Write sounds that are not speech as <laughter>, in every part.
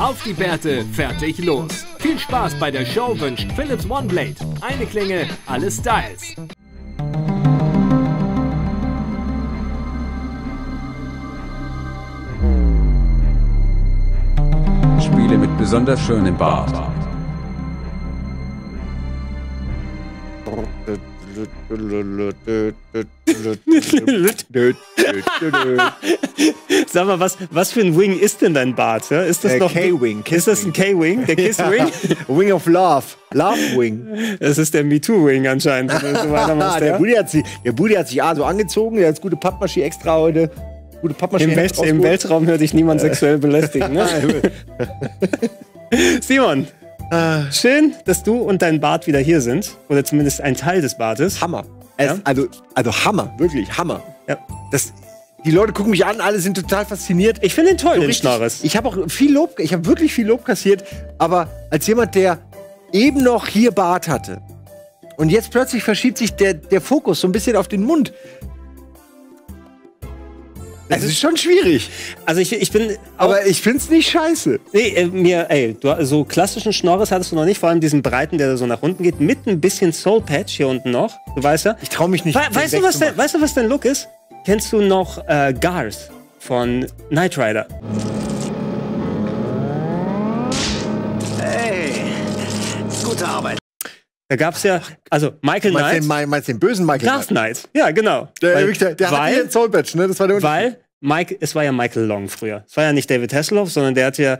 Auf die Bärte, fertig, los. Viel Spaß bei der Show wünscht Philips OneBlade. Eine Klinge, alle Styles. Spiele mit besonders schönem Bart. <laughs> Sag mal, was, was für ein Wing ist denn dein Bart? Ja? Ist das Äh, noch K-Wing, Ist das ein K-Wing? Der Kiss Wing? <laughs> Wing of Love. Love Wing. Das ist der anscheinend. du so weitermachst, <laughs> der? Buddy hat sich, der Buddy hat sich A so angezogen, der hat gute Pappmaschine extra heute. Gute Pappmaschine. Im, Welt, Im Weltraum hört dich niemand sexuell belästigen. Ne? Simon, Ah. schön, dass du und dein Bart wieder hier sind. Oder zumindest ein Teil des Bartes. Hammer. Ja? also, also Hammer, wirklich Hammer. Ja. Das, die Leute gucken mich an, alle sind total fasziniert. Ich finde ihn toll, So den Schnorres. Ich habe auch viel Lob, ich habe wirklich viel Lob kassiert, aber als jemand, der eben noch hier Bart hatte und jetzt plötzlich verschiebt sich der, der Fokus so ein bisschen auf den Mund. Das ist schon schwierig, Also ich, ich bin aber ich find's nicht scheiße. nee, äh, mir, ey, du, so klassischen Schnorres hattest du noch nicht, vor allem diesen breiten, der so nach unten geht, mit ein bisschen Soul Patch hier unten noch. Du weißt ja. Ich traue mich nicht. We weißt, du, was dein, weißt du, was dein Look ist? Kennst du noch äh, Garth von Knight Rider? Gute Arbeit. Da gab's ja, also Michael Meinst Knight, den, mein- meinst den bösen Michael? Garth Knight. Ja, genau. Der, Weil- der, der hat weil- hier ein Soulbatch, ne? Das war der Unterschied. Weil Mike, es war ja Michael Long früher. Es war ja nicht David Hasselhoff, sondern der hat ja,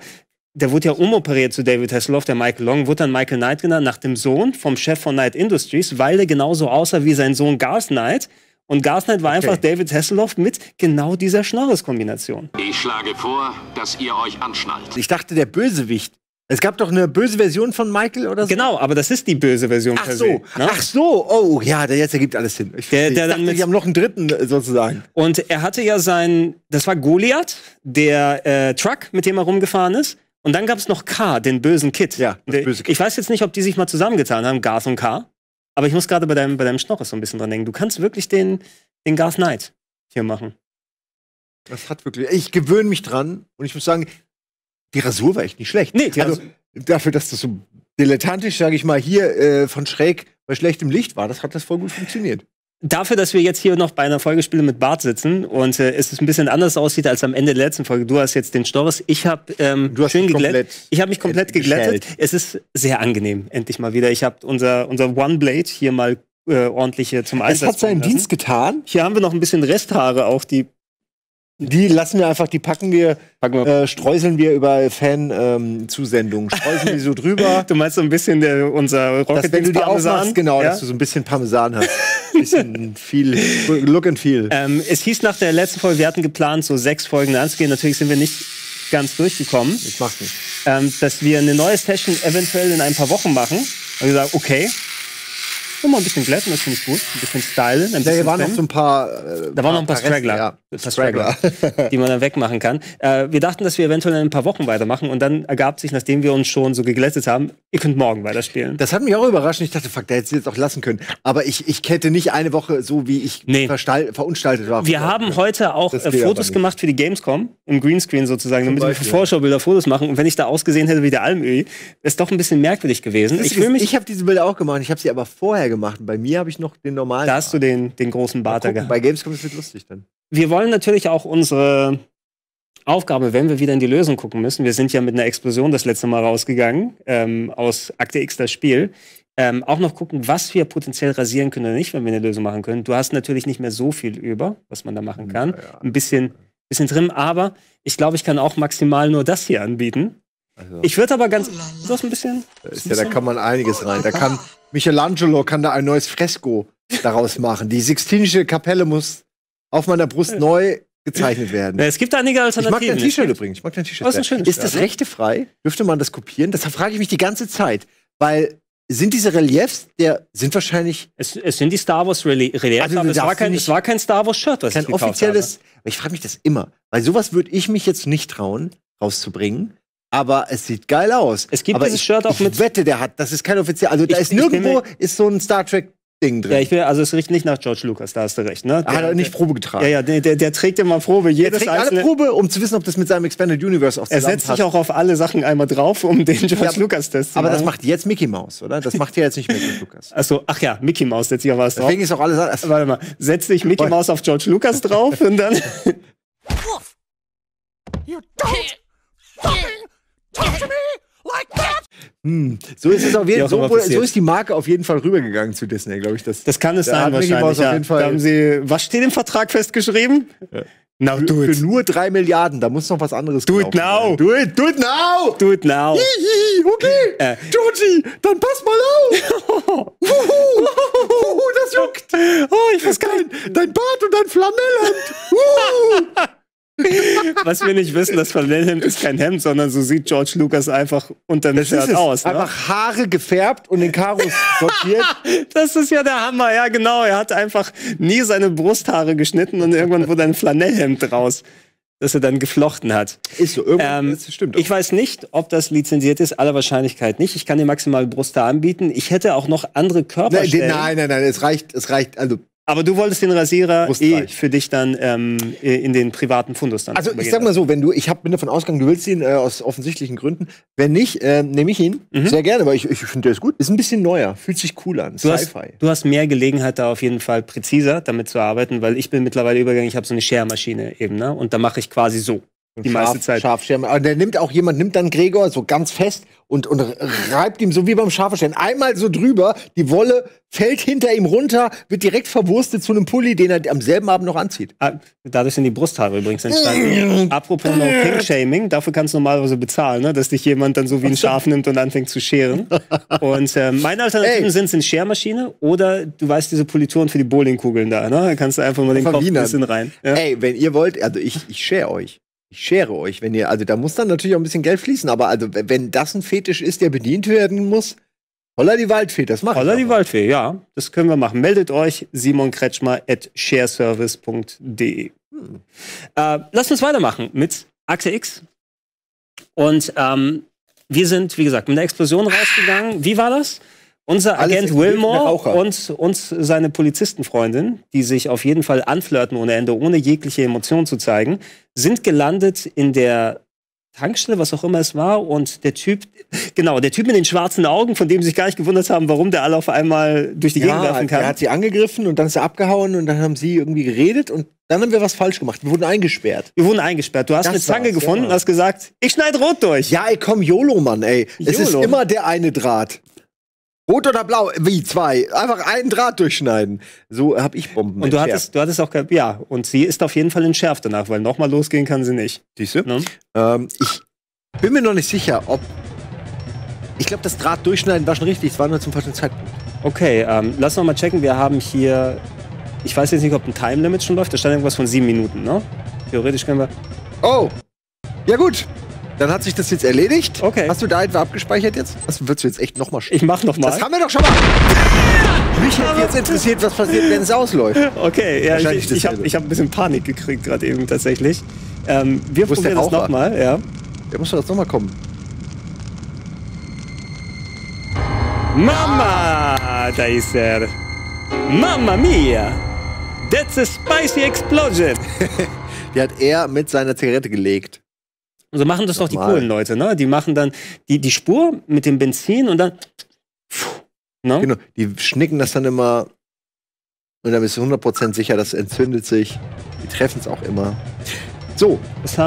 der wurde ja umoperiert zu David Hasselhoff, der Michael Long, wurde dann Michael Knight genannt, nach dem Sohn vom Chef von Knight Industries, weil der genauso aussah wie sein Sohn Garth Knight. Und Garth Knight war einfach David Hasselhoff mit genau dieser Schnorres-Kombination. Ich schlage vor, dass ihr euch anschnallt. Ich dachte, der Bösewicht. Es gab doch eine böse Version von Michael oder so. Genau, aber das ist die böse Version Ach so, se. Ne? ach so, oh ja, der jetzt ergibt alles Sinn. Ich, Der- ich der dann dachte, die haben noch einen dritten äh, sozusagen. Und er hatte ja sein, das war Goliath, der äh, Truck, mit dem er rumgefahren ist. Und dann gab es noch K, den bösen Kid. Ja, das böse Kid. Ich weiß jetzt nicht, ob die sich mal zusammengetan haben, Garth und K. Aber ich muss gerade bei deinem, bei deinem Schnorres so ein bisschen dran denken. Du kannst wirklich den, den Garth Knight hier machen. Das hat wirklich. Ich gewöhne mich dran und ich muss sagen, die Rasur war echt nicht schlecht. Nee, die also dafür, dass das so dilettantisch, sage ich mal, hier äh, von schräg bei schlechtem Licht war, das hat das voll gut funktioniert. Dafür, dass wir jetzt hier noch bei einer Folge Spiele mit Bart sitzen und äh, es ein bisschen anders aussieht als am Ende der letzten Folge. Du hast jetzt den Schnorres, ich habe ähm, schön geglättet. Ich habe mich komplett geglättet. Es ist sehr angenehm, endlich mal wieder. Ich habe unser, unser One Blade hier mal äh, ordentlich zum Es Einsatz hat seinen lassen. Dienst getan. Hier haben wir noch ein bisschen Resthaare auch, die Die lassen wir einfach, die packen wir, Packen wir- äh, streuseln wir über Fan-Zusendungen. streuseln die so drüber. <laughs> Du meinst so ein bisschen der, unser Rocket wenn du die aufmachst, genau, ja? dass du so ein bisschen Parmesan hast. bisschen viel Look and Feel. ähm, Es hieß nach der letzten Folge, wir hatten geplant, so sechs Folgen anzugehen. Natürlich sind wir nicht ganz durchgekommen. Ich mach's nicht. ähm, dass wir eine neue Session eventuell in ein paar Wochen machen. Und wir sagen, okay, nur mal ein bisschen glätten, das finde ich gut. Ein bisschen stylen. Ein Da bisschen waren noch so ein paar. Äh, Da waren noch ein paar Reste, Straggler. Ja, paar Straggler. die man dann wegmachen kann. Äh, wir dachten, dass wir eventuell in ein paar Wochen weitermachen und dann ergab sich, nachdem wir uns schon so geglättet haben, ihr könnt morgen weiterspielen. Das hat mich auch überrascht. Ich dachte, fuck, da hätte sie jetzt auch lassen können. Aber ich, ich hätte nicht eine Woche so, wie ich Nee. verunstaltet war. Wir haben heute auch äh, Fotos gemacht für die Gamescom, im Greenscreen sozusagen, damit wir für Beispiel. Vorschaubilder Fotos machen. Und wenn ich da ausgesehen hätte wie der Almöhi, es doch ein bisschen merkwürdig gewesen. ich Ich fühle mich, ich habe diese Bilder auch gemacht. Ich habe sie aber vorher gemacht. Bei mir habe ich noch den normalen. da hast du den, den großen Bart gehabt. Bei Gamescom ist es lustig dann. Wir wollen natürlich auch unsere Aufgabe, wenn wir wieder in die Lösung gucken müssen. Wir sind ja mit einer Explosion das letzte Mal rausgegangen, ähm, aus Akte X das Spiel. Ähm, auch noch gucken, was wir potenziell rasieren können oder nicht, wenn wir eine Lösung machen können. Du hast natürlich nicht mehr so viel über, was man da machen kann. Ein bisschen, bisschen drin, aber ich glaube, ich kann auch maximal nur das hier anbieten. Also, Ich würde aber ganz. Hast ein bisschen. ist ja, da kann man einiges rein. Da kann Michelangelo kann da ein neues Fresko daraus machen. Die Sixtinische Kapelle muss auf meiner Brust neu gezeichnet werden. Es gibt einige Ich mag Alternativen. dein T-Shirt übrigens. Ich mag dein T-Shirt. Oh, ist Ist das rechtefrei? Dürfte man das kopieren? Das frage ich mich die ganze Zeit. Weil sind diese Reliefs, der sind wahrscheinlich Es, es sind die Star Wars Reli- Reliefs, Also, aber es war, kein, es war kein Star Wars Shirt, was kein ich gekauft offizielles. Aber ich frage mich das immer. Weil sowas würde ich mich jetzt nicht trauen, rauszubringen. Aber es sieht geil aus. Es gibt aber dieses ich, Shirt auch ich mit- wette, der hat, das ist kein offiziell. Also da Ich- ist ich nirgendwo ist so ein Star Trek Ding drin. Ja, ich will, also es riecht nicht nach George Lucas, da hast du recht, ne? er hat er nicht Probe getragen. Ja, ja, der, der, der trägt immer Probe, er jedes trägt alle einzelne. Probe, um zu wissen, ob das mit seinem Expanded Universe auch Er setzt sich auch auf alle Sachen einmal drauf, um den George Ja, Lucas-Test zu Aber das machen. macht jetzt Mickey Mouse, oder? Das macht ja jetzt nicht mehr George Lucas. Achso, ach ja, Mickey Mouse setzt sich auf was drauf. Deswegen ist auch alles anders. Warte mal, setzt sich Mickey Mouse auf George Lucas drauf und dann. Hm. So ist es auf jeden so, so ist die Marke auf jeden Fall rübergegangen zu Disney, glaube ich. Das, Das kann es Da sein, wahrscheinlich. Ja. jeden Fall- Da haben sie, was steht im Vertrag festgeschrieben? Now do für it. nur drei Milliarden, da muss noch was anderes Do it now. sein. Do it, do it now! Do it now. Hihi, okay, Äh. Georgie, dann pass mal auf! <laughs> Huhu, das juckt! Oh, ich weiß gar nicht. Dein, dein Bart und dein Flanellhemd! <laughs> <laughs> Was wir nicht wissen, das Flanellhemd ist kein Hemd, sondern so sieht George Lucas einfach unter dem Shirt aus. Ne? Einfach Haare gefärbt und in Karos <laughs> sortiert. Das ist ja der Hammer, ja genau. Er hat einfach nie seine Brusthaare geschnitten und irgendwann wurde ein Flanellhemd raus, das er dann geflochten hat. Ist so, irgendwann, Ähm, das stimmt. Ich weiß nicht, ob das lizenziert ist, aller Wahrscheinlichkeit nicht. Ich kann dir maximal Brusthaar anbieten. Ich hätte auch noch andere nein, Körperstellen. nein, nein, nein, es reicht, es reicht, also Aber du wolltest den Rasierer eh für dich dann ähm, in den privaten Fundus dann Also ich sag mal so, wenn du, ich hab, bin davon ausgegangen, du willst ihn äh, aus offensichtlichen Gründen. Wenn nicht, äh, nehme ich ihn. Mhm. Sehr gerne, weil ich, ich finde, der ist gut. Ist ein bisschen neuer, fühlt sich cool an. Du hast, Sci-Fi. du hast mehr Gelegenheit, da auf jeden Fall präziser damit zu arbeiten, weil ich bin mittlerweile übergegangen, ich habe so eine Schermaschine eben, ne? Und da mache ich quasi so. Die meiste Zeit. Scharfschirm. Aber der nimmt auch jemand, nimmt dann Gregor so ganz fest und, und reibt ihm so wie beim Scharfschirm einmal so drüber. Die Wolle fällt hinter ihm runter, wird direkt verwurstet zu einem Pulli, den er am selben Abend noch anzieht. Ah, Dadurch sind die Brusthaare übrigens entstanden. <laughs> Apropos No Pink Shaming, dafür kannst du normalerweise bezahlen, ne? dass dich jemand dann so wie ein Schaf nimmt und anfängt zu scheren. Und äh, meine Alternativen Ey. sind sind Schermaschine oder du weißt diese Polituren für die Bowlingkugeln da, ne? Da kannst du einfach mal den Kopf ein bisschen rein. Ja? Ey, wenn ihr wollt, also ich, ich share euch. Ich schere euch, wenn ihr, also da muss dann natürlich auch ein bisschen Geld fließen, aber also wenn das ein Fetisch ist, der bedient werden muss, holla die Waldfee, das macht Holla die Waldfee, ja, das können wir machen. Meldet euch Simon Kretschmer at shareservice.de. Hm. Äh, lasst uns weitermachen mit Achse X. Und ähm, wir sind, wie gesagt, mit einer Explosion rausgegangen. Wie war das? Unser Agent Wilmore und, und seine Polizistenfreundin, die sich auf jeden Fall anflirten ohne Ende, ohne jegliche Emotion zu zeigen, sind gelandet in der Tankstelle, was auch immer es war, und der Typ, <laughs> genau, der Typ mit den schwarzen Augen, von dem sie sich gar nicht gewundert haben, warum der alle auf einmal durch die Gegend Ja, werfen kann. er hat sie angegriffen und dann ist er abgehauen und dann haben sie irgendwie geredet und dann haben wir was falsch gemacht. Wir wurden eingesperrt. Wir wurden eingesperrt. Du hast Das eine Zange gefunden ja. und hast gesagt, ich schneide rot durch. Ja, ey, komm, YOLO, Mann, ey. Es ist immer der eine Draht. Rot oder blau? Wie? Zwei. Einfach einen Draht durchschneiden. So hab ich Bomben. Und du hattest, du hattest auch, ja, und sie ist auf jeden Fall entschärft danach, weil nochmal losgehen kann sie nicht. Siehst du? Ne? Ähm, ich bin mir noch nicht sicher, ob. Ich glaube, das Draht durchschneiden war schon richtig. Es war nur zum falschen Zeitpunkt. Okay, ähm, lass noch mal checken. Wir haben hier, ich weiß jetzt nicht, ob ein Time Limit schon läuft. Da stand irgendwas von sieben Minuten, ne? Theoretisch können wir. Oh. Ja, gut. Dann hat sich das jetzt erledigt. Okay. Hast du da etwa abgespeichert jetzt? Das würdest du jetzt echt nochmal Ich mach noch mal. Das haben wir doch schon mal. <laughs> Mich hätte jetzt interessiert, was passiert, wenn es ausläuft. Okay, ja, ich, ich habe hab ein bisschen Panik gekriegt gerade eben tatsächlich. Ähm, wir Wo probieren das nochmal, ja. Der muss doch jetzt nochmal kommen. Mama, da ist er. Mamma mia! That's a spicy explosion! <laughs> Die hat er mit seiner Zigarette gelegt. So machen das doch die coolen Leute, ne? Die machen dann die, die Spur mit dem Benzin und dann. Ne? Genau. Die schnicken das dann immer. Und dann bist du 100% sicher, das entzündet sich. Die treffen es auch immer. So,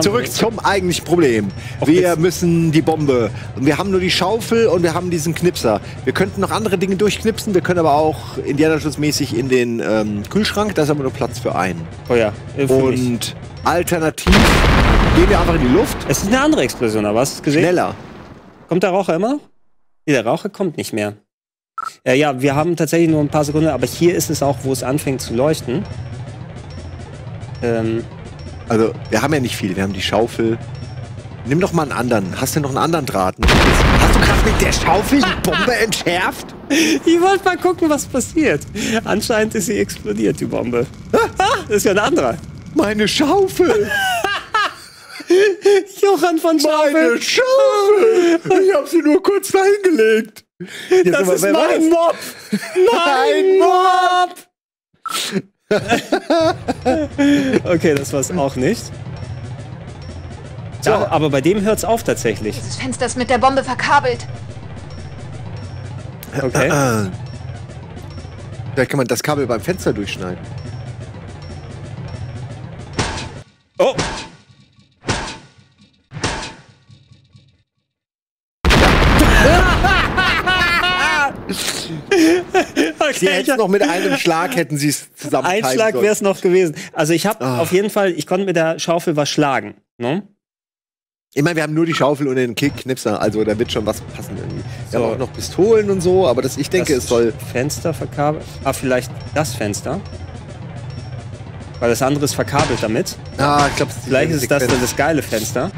zurück wir. zum eigentlichen Problem. Wir jetzt- müssen die Bombe. Und wir haben nur die Schaufel und wir haben diesen Knipser. Wir könnten noch andere Dinge durchknipsen. Wir können aber auch Indiana mäßig in den ähm, Kühlschrank. Da ist aber nur Platz für einen. Oh ja, für mich. Alternativ gehen wir einfach in die Luft. Es ist eine andere Explosion, aber hast du es gesehen? Schneller. Kommt der Raucher immer? Nee, der Raucher kommt nicht mehr. Äh, ja, wir haben tatsächlich nur ein paar Sekunden, aber hier ist es auch, wo es anfängt zu leuchten. Ähm, Also, wir haben ja nicht viel. Wir haben die Schaufel. Nimm doch mal einen anderen. Hast du noch einen anderen Draht? Hast du gerade mit der Schaufel die Bombe entschärft? <laughs> ich wollte mal gucken, was passiert. Anscheinend ist sie explodiert, die Bombe. Ah, das ist ja ein anderer. Meine Schaufel! <laughs> Johann von Meine Schaufel. Schaufel! Ich hab sie nur kurz dahin gelegt. Jetzt Das ist mein Mob! Mein Mob! <laughs> Okay, das war's auch nicht. Ja, aber bei dem hört's auf tatsächlich. Das Fenster ist mit der Bombe verkabelt. Okay. Ah. Vielleicht kann man das Kabel beim Fenster durchschneiden. Oh! Sie Okay, hätten es noch mit einem Schlag hätten sie es zusammen ein Schlag wäre es noch gewesen. Also ich habe Ah. auf jeden Fall, ich konnte mit der Schaufel was schlagen. Ne? Ich meine, wir haben nur die Schaufel und den Kick-Knipser, also da wird schon was passen irgendwie. Wir So. haben auch noch Pistolen und so, aber das, ich denke, das es soll. Fenster verkabelt. Ah, vielleicht das Fenster. Weil das andere ist verkabelt damit. Ah, ich glaube, Vielleicht ist das dann das geile Fenster.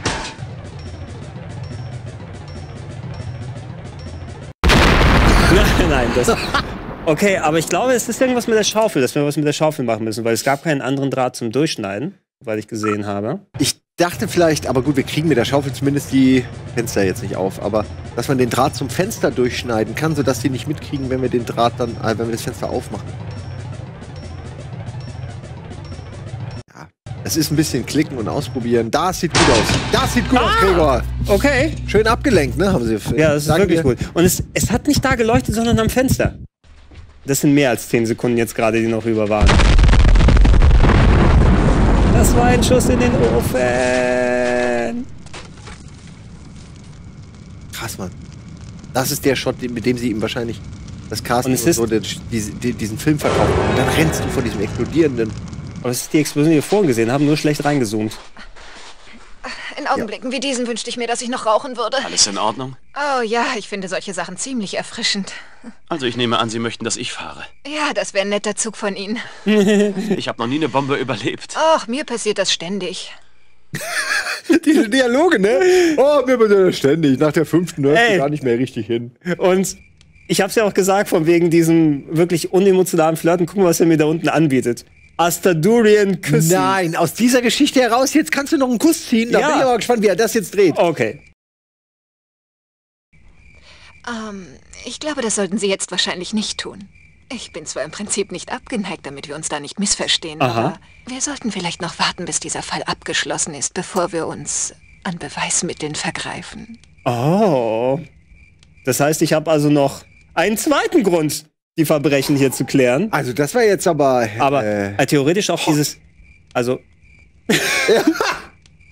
nein, <laughs> nein, das. <laughs> Okay, aber ich glaube, es ist irgendwas mit der Schaufel, dass wir was mit der Schaufel machen müssen, weil es gab keinen anderen Draht zum Durchschneiden, weil ich gesehen habe. Ich dachte vielleicht, aber gut, wir kriegen mit der Schaufel zumindest die Fenster jetzt nicht auf, aber dass man den Draht zum Fenster durchschneiden kann, sodass die nicht mitkriegen, wenn wir den Draht dann, äh, wenn wir das Fenster aufmachen. Es ist ein bisschen klicken und ausprobieren. Das sieht gut aus. Das sieht gut aus, Gregor. Okay. Schön abgelenkt, ne? Haben sie. Ja, das ist wirklich wir. gut. Und es, es hat nicht da geleuchtet, sondern am Fenster. Das sind mehr als 10 Sekunden jetzt gerade, die noch über waren. Das war ein Schuss in den Ofen. Krass, Mann. Das ist der Shot, mit dem sie ihm wahrscheinlich das Casting Und und, so, den, diesen, den- diesen Film verkaufen. Und dann rennst du vor diesem explodierenden. Aber das ist die Explosion, die wir vorhin gesehen haben, nur schlecht reingezoomt. In Augenblicken wie diesen wünschte ich mir, dass ich noch rauchen würde. Alles in Ordnung? Oh ja, ich finde solche Sachen ziemlich erfrischend. Also ich nehme an, Sie möchten, dass ich fahre. Ja, das wäre ein netter Zug von Ihnen. <laughs> Ich habe noch nie eine Bombe überlebt. Ach, mir passiert das ständig. <laughs> Diese Dialoge, ne? Oh, mir wird das ständig. Nach der fünften hörst du gar nicht mehr richtig hin. Und ich hab's ja auch gesagt, von wegen diesem wirklich unemotionalen Flirten. Gucken, was er mir da unten anbietet. Astadurian küssen. Nein, aus dieser Geschichte heraus, jetzt kannst du noch einen Kuss ziehen. Da Ja. bin ich aber gespannt, wie er das jetzt dreht. Okay. Ähm, ich glaube, das sollten Sie jetzt wahrscheinlich nicht tun. Ich bin zwar im Prinzip nicht abgeneigt, damit wir uns da nicht missverstehen, Aha. aber wir sollten vielleicht noch warten, bis dieser Fall abgeschlossen ist, bevor wir uns an Beweismitteln vergreifen. Oh. Das heißt, ich habe also noch einen zweiten Grund, die Verbrechen hier zu klären. Also, das war jetzt aber. Aber Äh, äh, theoretisch auch dieses. Also, <laughs>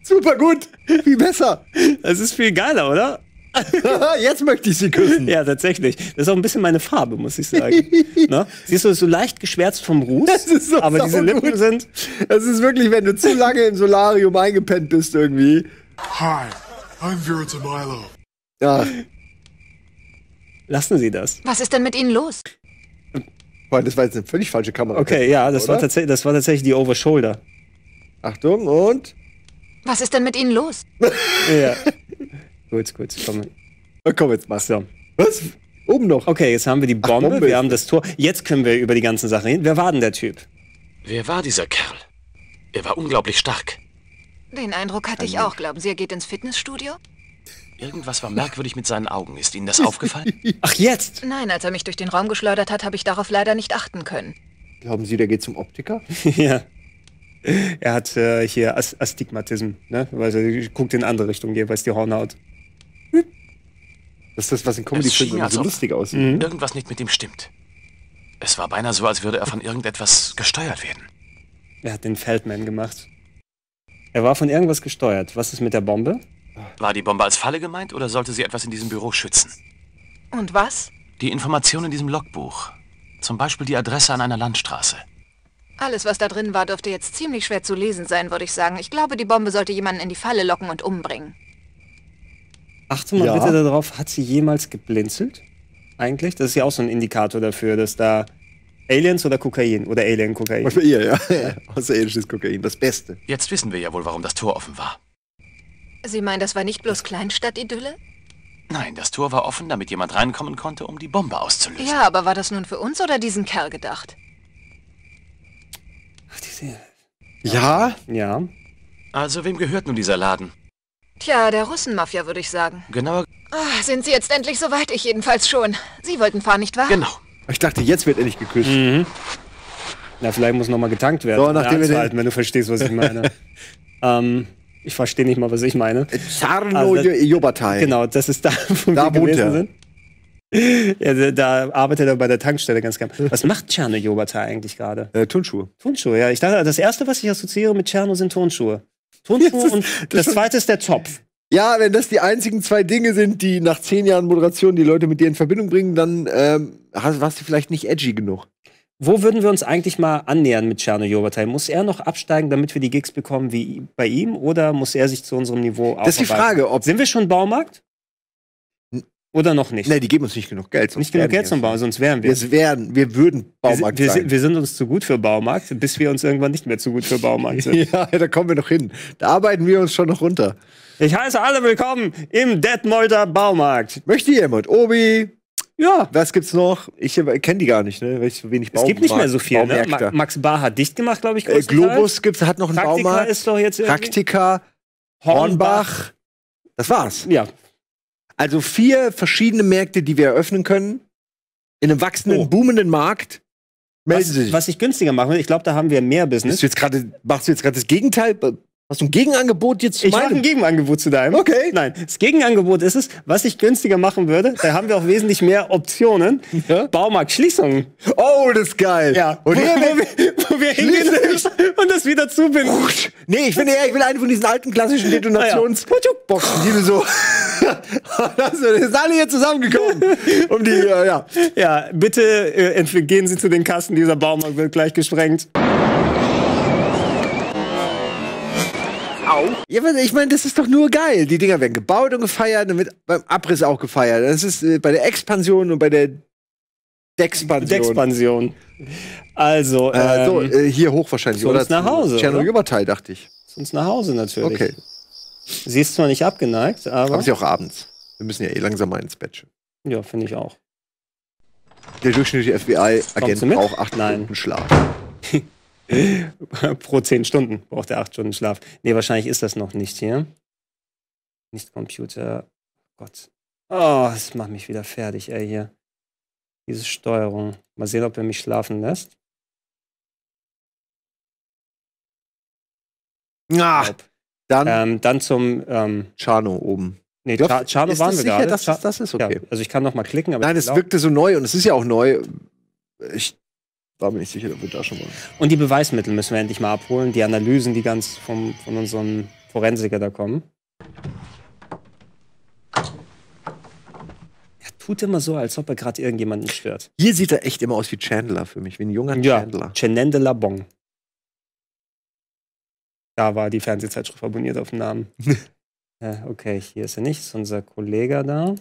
super gut. Viel besser. es ist viel geiler, oder? <laughs> jetzt möchte ich sie küssen. Ja, tatsächlich. Das ist auch ein bisschen meine Farbe, muss ich sagen. <laughs> ne? Siehst du, so leicht geschwärzt vom Ruß, Das ist so aber diese. Lippen sind. Es ist wirklich, wenn du zu lange im Solarium eingepennt bist irgendwie. Hi, I'm Vera Milo. Ja, Lassen Sie das. Was ist denn mit Ihnen los? Freund, das war jetzt eine völlig falsche Kamera. Okay, ja, das war, tatsächlich, das war tatsächlich die Overshoulder. Achtung und. Was ist denn mit Ihnen los? <laughs> Ja. <laughs> gut, gut, komm. Komm, jetzt mach's. So. Was? Oben noch. Okay, jetzt haben wir die Bombe, Bombe wir haben das Tor. Jetzt können wir über die ganzen Sachen reden. Wer war denn der Typ? Wer war dieser Kerl? Er war unglaublich stark. Den Eindruck hatte ich auch. Glauben Sie, er geht ins Fitnessstudio? Irgendwas war merkwürdig mit seinen Augen. Ist Ihnen das aufgefallen? <laughs> Ach, jetzt! Nein, als er mich durch den Raum geschleudert hat, habe ich darauf leider nicht achten können. Glauben Sie, der geht zum Optiker? <laughs> <laughs> ja. Er hat äh, hier As Astigmatism, ne? Weil er guckt in andere Richtung jeweils die Hornhaut. Das ist das, was in Comedy-Filmen so lustig aussieht. Mhm. Irgendwas nicht mit ihm stimmt. Es war beinahe so, als würde er von irgendetwas gesteuert werden. Er hat den Feldman gemacht. Er war von irgendwas gesteuert. Was ist mit der Bombe? War die Bombe als Falle gemeint oder sollte sie etwas in diesem Büro schützen? Und was? Die Information in diesem Logbuch. Zum Beispiel die Adresse an einer Landstraße. Alles, was da drin war, dürfte jetzt ziemlich schwer zu lesen sein, würde ich sagen. Ich glaube, die Bombe sollte jemanden in die Falle locken und umbringen. Achte mal Ja. bitte darauf, hat sie jemals geblinzelt? Eigentlich? Das ist ja auch so ein Indikator dafür, dass da Aliens oder Kokain oder Alien-Kokain. Was für ihr, ja. <laughs> Außerirdisches Kokain, das Beste. Jetzt wissen wir ja wohl, warum das Tor offen war. Sie meinen, das war nicht bloß Kleinstadt-Idylle? Nein, das Tor war offen, damit jemand reinkommen konnte, um die Bombe auszulösen. Ja, aber war das nun für uns oder diesen Kerl gedacht? Ach, diese. Ja? Ja. Also, wem gehört nun dieser Laden? Tja, der Russenmafia, würde ich sagen. Genauer, Ah, sind Sie jetzt endlich soweit? Ich jedenfalls schon. Sie wollten fahren, nicht wahr? Genau. Ich dachte, jetzt wird endlich geküsst. Na, vielleicht muss noch mal getankt werden. So, nachdem wir den- anzuhalten, wenn du verstehst, was ich meine. <laughs> ähm, ich verstehe nicht mal, was ich meine. Zarno Also das- Jobatai. Genau, das ist da, wo Da wir gewesen er. sind. Ja, da- arbeitet er bei der Tankstelle ganz gern. Was macht Tscherno Jobata eigentlich gerade? Äh, Turnschuhe. Turnschuhe, ja. Ich dachte, das erste, was ich assoziiere mit Tscherno, sind Turnschuhe. Turnschuhe und das zweite ist der Zopf. Ja, wenn das die einzigen zwei Dinge sind, die nach zehn Jahren Moderation die Leute mit dir in Verbindung bringen, dann ähm, hast, warst du vielleicht nicht edgy genug. Wo würden wir uns eigentlich mal annähern mit Tscherno Jobatai? Muss er noch absteigen, damit wir die Gigs bekommen wie bei ihm? Oder muss er sich zu unserem Niveau Das ist die? Frage, ob. Sind wir schon Baumarkt? Oder noch nicht? Nee, die geben uns nicht genug Geld. nicht genug Geld wir zum. Bauen, sonst wären wir. Wir wären, wir würden Wir, Baumarkt sind- wir, sein. sind- wir sind uns zu gut für Baumarkt, bis wir uns irgendwann nicht mehr zu gut für Baumarkt sind. <laughs> ja, da kommen wir noch hin. Da arbeiten wir uns schon noch runter. Ich heiße alle willkommen im Detmolder Baumarkt. Möchte jemand? Obi, Ja, was gibt's noch? Ich kenne die gar nicht, ne? Weil ich so wenig es gibt nicht mehr so viel. Ne? Baumärkte. Ma- Max Bar hat dicht gemacht, glaube ich. äh. Globus gibt's, hat noch einen Praktika Baumarkt. ist doch jetzt irgendwie. Praktika, Hornbach. Das war's. Ja, Also vier verschiedene Märkte, die wir eröffnen können. In einem wachsenden, Oh. boomenden Markt. Melden was, Sie sich. was ich günstiger machen will, ich glaube, da haben wir mehr Bist Business. du jetzt gerade, machst du jetzt gerade das Gegenteil? Hast du ein Gegenangebot jetzt zu Ich mache ein meinem? Gegenangebot zu deinem. Okay. Nein, das Gegenangebot ist es, was ich günstiger machen würde. Da haben wir auch wesentlich mehr Optionen. Ja? Baumarktschließungen. Oh, das ist geil. Ja, Und wo, wo, wir, <laughs> wo wir hingehen und das wieder zubinden. Nee, ich finde eher, ich will eine von diesen alten klassischen Detonationsboxen, die du so. <laughs> das sind alle hier zusammengekommen. Um die, äh, ja. Ja, bitte äh, gehen Sie zu den Kassen, dieser Baumarkt wird gleich gesprengt. Ja ich meine, das ist doch nur geil. Die Dinger werden gebaut und gefeiert und wird beim Abriss auch gefeiert. Das ist äh, bei der Expansion und bei der Dexpansion. Dexpansion. Also, Äh, so, ähm, äh, hier hoch wahrscheinlich, zu oder? uns nach Hause, oder? Tschernobyl-Teil, dachte ich. zu uns nach Hause natürlich. Okay. Sie ist zwar nicht abgeneigt, aber Aber ja auch abends. Wir müssen ja eh langsam mal ins Bett. ja, finde ich auch. Der durchschnittliche FBI-Agent braucht acht Nein. Stunden Schlaf. <laughs> <laughs> Pro zehn Stunden braucht er acht Stunden Schlaf. Nee, wahrscheinlich ist das noch nicht hier. Nicht Computer. Gott. Oh, das macht mich wieder fertig, ey, hier. Diese Steuerung. Mal sehen, ob er mich schlafen lässt. Ach, Glaub. dann Ähm, dann zum, ähm, Chano oben. nee, Glaub, Cha- Chano ist waren das wir sicher, gerade. das das ist? Ja, Okay. also ich kann noch mal klicken, aber Nein, es glaub- wirkte so neu und es ist ja auch neu. Ich war mir nicht sicher, ob wir da schon mal. Und die Beweismittel müssen wir endlich mal abholen. Die Analysen, die ganz vom, von unserem Forensiker da kommen. Er tut immer so, als ob er gerade irgendjemanden stört. Hier sieht er echt immer aus wie Chandler für mich, wie ein junger Ja, Chandler. Chenin de la Bon. Da war die Fernsehzeitschrift abonniert auf den Namen. <laughs> äh, okay, hier ist er nicht. Ist unser Kollege da.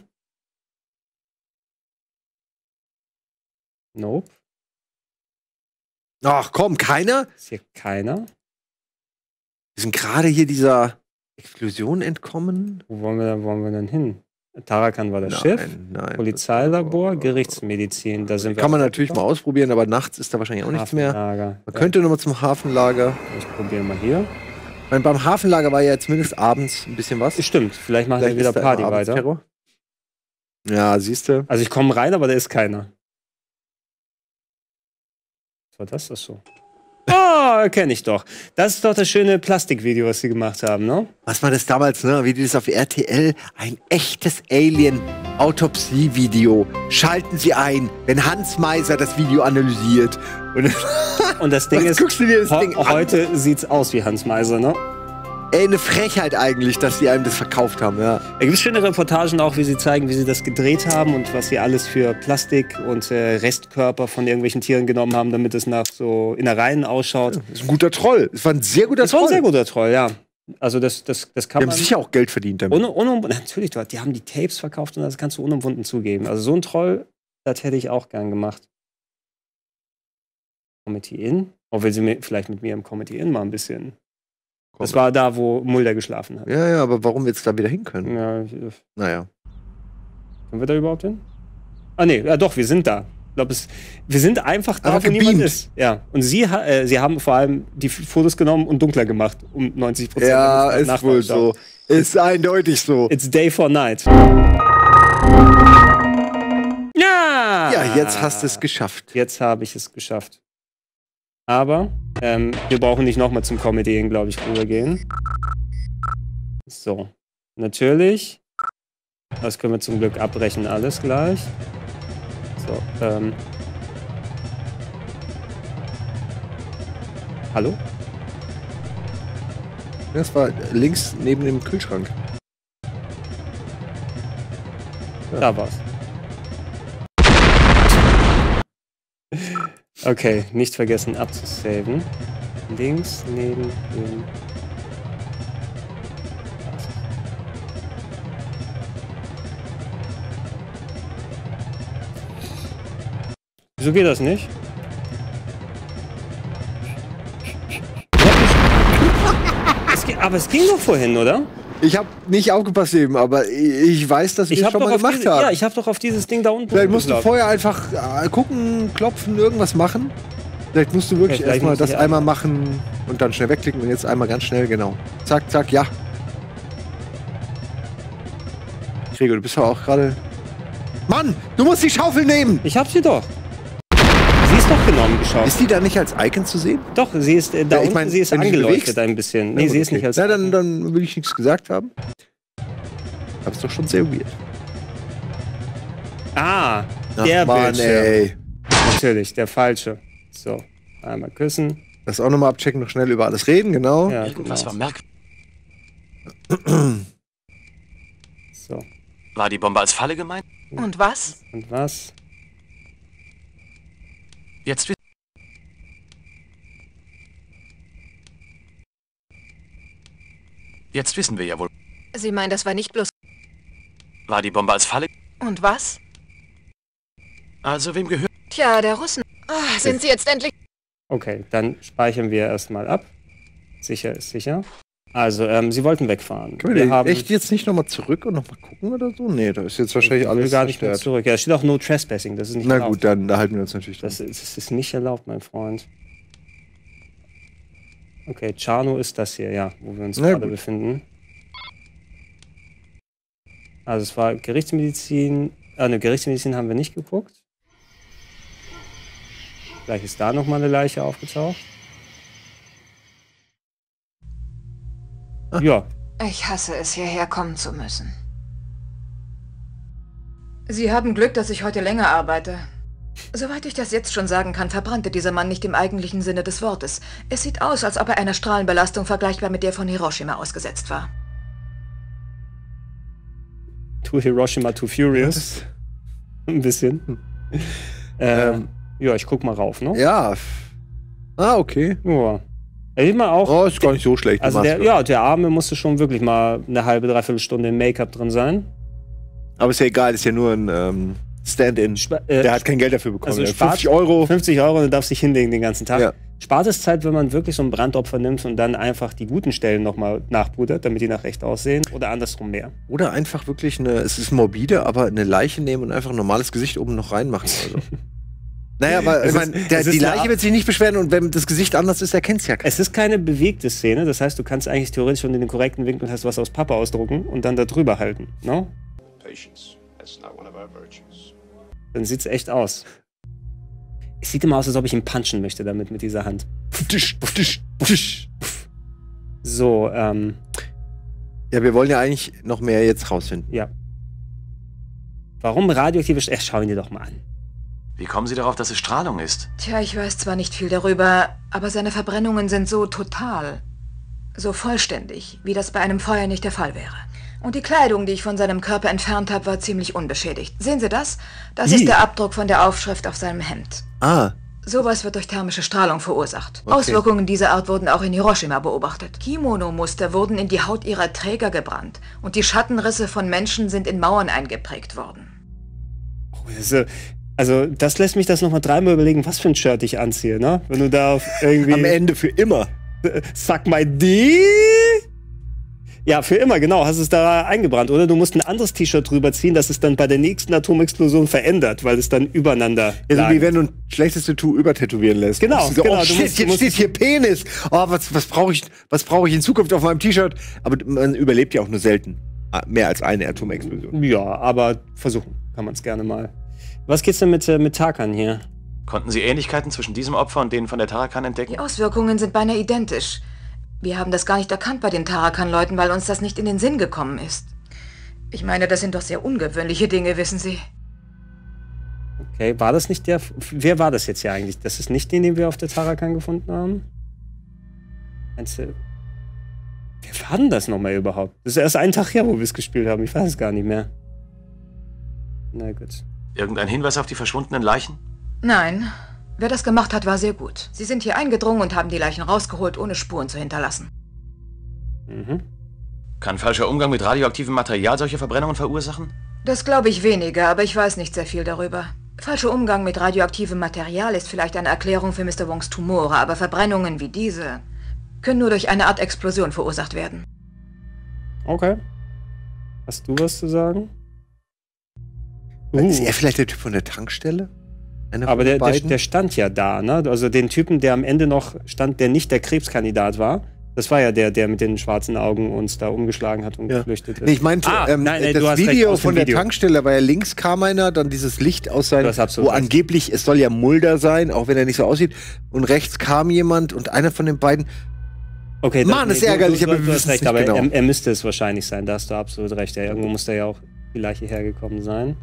Nope. Ach komm, keiner? Ist hier keiner. Wir sind gerade hier dieser Explosion entkommen. Wo wollen wir, wo wollen wir denn hin? Tarakan war das nein, Schiff. nein. Polizeilabor, Gerichtsmedizin. Da sind wir. Kann man natürlich mal ausprobieren, aber nachts ist da wahrscheinlich auch nichts mehr. Man könnte nochmal zum Hafenlager. Ja, ich probiere mal hier. Meine, beim Hafenlager war ja zumindest abends ein bisschen was. Stimmt, vielleicht machen wir wieder Party weiter. Ja, siehst du. Also ich komme rein, aber da ist keiner. War das? Das so? Oh, kenne ich doch. Das ist doch das schöne Plastikvideo, was sie gemacht haben, ne? Was war das damals, ne? Wie die das auf RTL, ein echtes Alien-Autopsie-Video. Schalten Sie ein, wenn Hans Meiser das Video analysiert. Und Und das <laughs> Ding ist, guckst du dir das ho- Ding heute sieht's aus wie Hans Meiser, ne? Ey, eine Frechheit eigentlich, dass sie einem das verkauft haben, ja. Da gibt es schöne Reportagen auch, wie sie zeigen, wie sie das gedreht haben und was sie alles für Plastik und äh, Restkörper von irgendwelchen Tieren genommen haben, damit es nach so Innereien ausschaut. Das ist ein guter Troll. Das war ein sehr guter Das war ein Troll. sehr guter Troll, ja. Also das, das, das kann Die haben man... sicher auch Geld verdient damit. Un, unumwunden, <laughs> natürlich, die haben die Tapes verkauft und das kannst du unumwunden zugeben. Also so ein Troll, das hätte ich auch gern gemacht. Comedy Inn. Auch will sie mit, vielleicht mit mir im Comedy Inn mal ein bisschen. Das war da, wo Mulder geschlafen hat. ja, ja, aber warum wir jetzt da wieder hin können? Ja, Naja. können wir da überhaupt hin? Ah, nee, ja doch, wir sind da. Ich glaube, es, wir sind einfach da, Aber wo niemand ist. Ja. Und sie, äh, sie haben vor allem die Fotos genommen und dunkler gemacht, um 90 Prozent. Ja, ist wohl so. Ist eindeutig so. It's day for night. Ja! Ja, jetzt hast du es geschafft. Jetzt habe ich es geschafft. Aber ähm, wir brauchen nicht nochmal zum Comedyen, glaube ich, rübergehen. So. Natürlich. Das können wir zum Glück abbrechen, alles gleich. So, ähm. Hallo? Das war links neben dem Kühlschrank. Da war's. Okay, nicht vergessen abzusaven. Links neben dem. Wieso geht das nicht? <laughs> Es ge- Aber es ging doch vorhin, oder? Ich habe nicht aufgepasst eben, aber ich weiß, dass wir Ich es habe schon mal gemacht diese, haben. ja, ich hab doch auf dieses Ding da unten. Vielleicht musst du vorher einfach äh, gucken, klopfen, irgendwas machen. Vielleicht musst du wirklich vielleicht erstmal das einmal machen und dann schnell wegklicken und jetzt einmal ganz schnell, genau. Zack, zack, ja. Gregor, du bist doch auch gerade. Mann, du musst die Schaufel nehmen! Ich hab sie doch. Ist doch geschaut. Ist die da nicht als Icon zu sehen? Doch, sie ist äh, da Ja, ich unten, mein, sie ist angeleuchtet ein bisschen. Nee, Ja, sie ist okay. nicht als. Na, dann, dann will ich nichts gesagt haben. Aber ist doch schon sehr weird. Ah, Ach, der Mann, Bildschirm. ey. Natürlich, der falsche. So, einmal küssen. Das auch nochmal abchecken, noch schnell über alles reden, genau. Ja, Irgendwas genau. war merkwürdig. So, War die Bombe als Falle gemeint? Und was? und was? Jetzt Jetzt wissen wir ja wohl. Sie meinen, das war nicht bloß. War die Bombe als Falle? Und was? Also wem gehört? Tja, der Russen. Ah, sind Sie jetzt endlich. Okay, dann speichern wir erstmal ab. Sicher ist sicher. Also, ähm, sie wollten wegfahren. Können wir, den echt jetzt nicht nochmal zurück und nochmal gucken oder so? Nee, da ist jetzt wahrscheinlich Ich will alles gar nicht mehr zurück. Ja, es steht auch No Trespassing. Das ist nicht Na erlaubt. gut, dann da halten wir uns natürlich dran. Das ist, das ist nicht erlaubt, mein Freund. Okay, Chano ist das hier, ja, wo wir uns Na gerade gut. befinden. Also es war Gerichtsmedizin. Ah, ne, Gerichtsmedizin haben wir nicht geguckt. Vielleicht ist da noch mal eine Leiche aufgetaucht. <laughs> Ja, Ich hasse es, hierher kommen zu müssen. Sie haben Glück, dass ich heute länger arbeite. Soweit ich das jetzt schon sagen kann, verbrannte dieser Mann nicht im eigentlichen Sinne des Wortes. Es sieht aus, als ob er einer Strahlenbelastung vergleichbar mit der von Hiroshima ausgesetzt war. To Hiroshima, to Furious. <laughs> Ein bisschen. ähm, ja, ich guck mal rauf, ne? Ja. Ah, okay. Ja. Er sieht auch. Oh, ist gar nicht so schlecht. Also der, ja, der Arme musste schon wirklich mal eine halbe, dreiviertel Stunde im Make-up drin sein. Aber ist ja egal, ist ja nur ein ähm, Stand-in. Äh, Der hat kein Geld dafür bekommen. also spart- 50 Euro. 50 Euro und darf sich hinlegen den ganzen Tag. Ja. Spart es Zeit, wenn man wirklich so ein Brandopfer nimmt und dann einfach die guten Stellen nochmal nachpudert, damit die nach recht aussehen? Oder andersrum mehr? Oder einfach wirklich eine, es ist morbide, aber eine Leiche nehmen und einfach ein normales Gesicht oben noch reinmachen. oder so. <laughs> naja, aber ich Es mein, ist- der, es ist die Leiche wird sich nicht beschweren und wenn das Gesicht anders ist, erkennt es ja keiner. Es ist keine bewegte Szene, das heißt, du kannst eigentlich theoretisch schon in den korrekten Winkel hast du was aus Pappe ausdrucken und dann da drüber halten. No? Patience. That's not one of our virtues. Dann sieht's echt aus. Es sieht immer aus, als ob ich ihn punchen möchte damit mit dieser Hand. Tisch, tisch, tisch. So, ähm, Ja, wir wollen ja eigentlich noch mehr jetzt rausfinden. ja. Warum radioaktive St Ach, schau ihn dir doch mal an. Wie kommen Sie darauf, dass es Strahlung ist? Tja, ich weiß zwar nicht viel darüber, aber seine Verbrennungen sind so total, so vollständig, wie das bei einem Feuer nicht der Fall wäre. Und die Kleidung, die ich von seinem Körper entfernt habe, war ziemlich unbeschädigt. Sehen Sie das? Das Wie? ist der Abdruck von der Aufschrift auf seinem Hemd. Ah, Sowas wird durch thermische Strahlung verursacht. Okay. Auswirkungen dieser Art wurden auch in Hiroshima beobachtet. Kimono-Muster wurden in die Haut ihrer Träger gebrannt und die Schattenrisse von Menschen sind in Mauern eingeprägt worden. Oh, das ist, äh, also, das lässt mich das nochmal dreimal überlegen, was für ein Shirt ich anziehe, ne? Wenn du da auf irgendwie. am Ende für immer. Suck my D. Ja, für immer, genau. Hast es da eingebrannt. Oder du musst ein anderes T-Shirt drüber ziehen, das es dann bei der nächsten Atomexplosion verändert, weil es dann übereinander. Ja, so wie wenn du ein schlechtes Tattoo übertätowieren lässt. Genau, so, genau, Oh du shit, musst- jetzt steht hier Penis. Oh, was, was brauche ich, was brauche ich in Zukunft auf meinem T-Shirt? Aber man überlebt ja auch nur selten. Mehr als eine Atomexplosion. Ja, aber versuchen kann man es gerne mal. Was geht's denn mit, äh, mit Tarkan hier? Konnten Sie Ähnlichkeiten zwischen diesem Opfer und denen von der Tarakan entdecken? Die Auswirkungen sind beinahe identisch. Wir haben das gar nicht erkannt bei den Tarakan-Leuten, weil uns das nicht in den Sinn gekommen ist. Ich meine, das sind doch sehr ungewöhnliche Dinge, wissen Sie. Okay, war das nicht der. Wer war das jetzt hier eigentlich? Das ist nicht den, den wir auf der Tarakan gefunden haben? Meinst du. Wer war denn das nochmal überhaupt? Das ist erst ein Tag her, wo wir es gespielt haben. Ich weiß es gar nicht mehr. Na gut. Irgendein Hinweis auf die verschwundenen Leichen? Nein. Wer das gemacht hat, war sehr gut. Sie sind hier eingedrungen und haben die Leichen rausgeholt, ohne Spuren zu hinterlassen. Mhm. Kann falscher Umgang mit radioaktivem Material solche Verbrennungen verursachen? Das glaube ich weniger, aber ich weiß nicht sehr viel darüber. Falscher Umgang mit radioaktivem Material ist vielleicht eine Erklärung für Mr. Wongs Tumore, aber Verbrennungen wie diese können nur durch eine Art Explosion verursacht werden. Okay. Hast du was zu sagen? Ist Uh, er vielleicht der Typ von der Tankstelle? Einer aber der, der, der stand ja da, ne? Also den Typen, der am Ende noch stand, der nicht der Krebskandidat war. Das war ja der, der mit den schwarzen Augen uns da umgeschlagen hat und Ja. geflüchtet ist. Nee, ich meinte, Ah, ähm, nein, nein, das recht, Video von der Video. Tankstelle war ja links kam einer, dann dieses Licht aus seinem, wo recht. angeblich, es soll ja Mulder sein, auch wenn er nicht so aussieht. Und rechts kam jemand und einer von den beiden, Okay, Mann, ist du- ärgerlich, du, aber du, wir du hast wissen's recht, nicht aber genau. er, er müsste es wahrscheinlich sein, da hast du absolut recht. Ja, irgendwo muss da ja auch die Leiche hergekommen sein.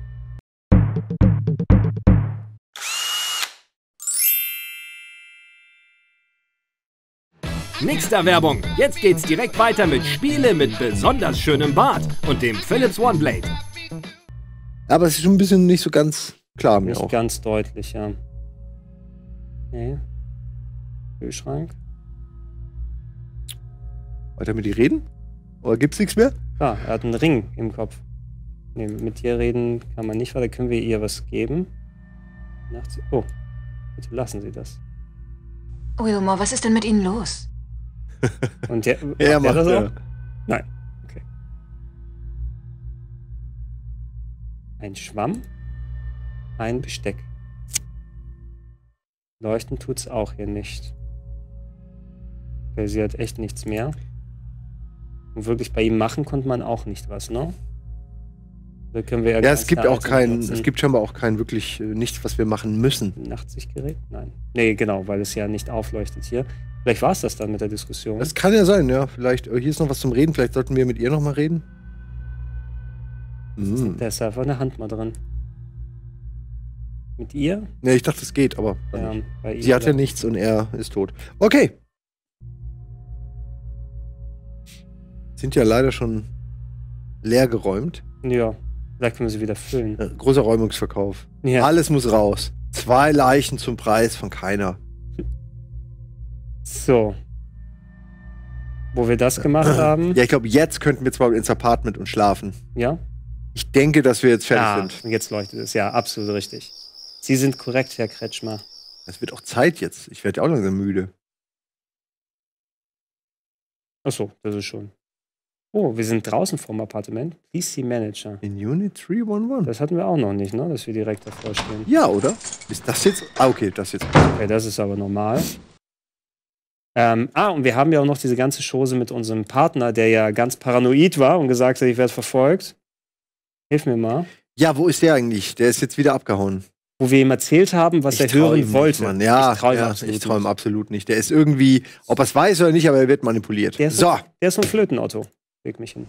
Nächster Werbung. Jetzt geht's direkt weiter mit Spiele mit besonders schönem Bart und dem Philips OneBlade. aber es ist schon ein bisschen nicht so ganz klar mir Nicht auch. ganz deutlich, ja. Okay. Kühlschrank. Weiter mit dir reden? Oder gibt's nichts mehr? Ah, er hat einen Ring im Kopf. Nee, mit dir reden kann man nicht, weil da können wir ihr was geben. Nachts oh, bitte lassen Sie das. Wilmore, was ist denn mit Ihnen los? Und der, <laughs> Er macht das auch? ja. Nein. Okay. Ein Schwamm, ein Besteck. Leuchten tut's auch hier nicht. Weil sie hat echt nichts mehr. Und wirklich bei ihm machen konnte man auch nicht was, ne? Da können wir Ja, es gibt auch kein, kein. es gibt scheinbar auch kein wirklich äh, nichts, was wir machen müssen. Nachtsichtgerät? Nein. Nee, genau, weil es ja nicht aufleuchtet hier. Vielleicht war es das dann mit der Diskussion. Das kann ja sein, ja. Vielleicht, äh, hier ist noch was zum Reden, vielleicht sollten wir mit ihr noch mal reden. Hm. Da ist einfach eine Hand mal drin. Mit ihr? Ja, ich dachte, es geht, aber Ja, sie hat ja oder- nichts und er ist tot. Okay. Sind ja leider schon leer geräumt. Ja, vielleicht können wir sie wieder füllen. Äh, großer Räumungsverkauf. Ja. Alles muss raus. Zwei Leichen zum Preis von keiner. So. Wo wir das gemacht haben. Ja, ich glaube, jetzt könnten wir zwar ins Apartment und schlafen. Ja? Ich denke, dass wir jetzt fertig Ja, sind. und jetzt leuchtet es. Ja, absolut richtig. Sie sind korrekt, Herr Kretschmer. Es wird auch Zeit jetzt. Ich werde ja auch langsam müde. Achso, das ist schon. Oh, wir sind draußen vom Appartement. PC Manager. In Unit 311. Das hatten wir auch noch nicht, ne? Dass wir direkt davor stehen. Ja, oder? Ist das jetzt? Ah, okay, das jetzt. Okay, das ist aber normal. Ähm, ah, und wir haben ja auch noch diese ganze Chose mit unserem Partner, der ja ganz paranoid war und gesagt hat, ich werde verfolgt. Hilf mir mal. Ja, wo ist der eigentlich? Der ist jetzt wieder abgehauen. Wo wir ihm erzählt haben, was Ich er hören nicht, wollte. Mann. Ja, ich traue ihm ja, absolut trau absolut nicht. Der ist irgendwie, ob er es weiß oder nicht, aber er wird manipuliert. Der so, Der ist so ein Flötenauto. Leg mich hin.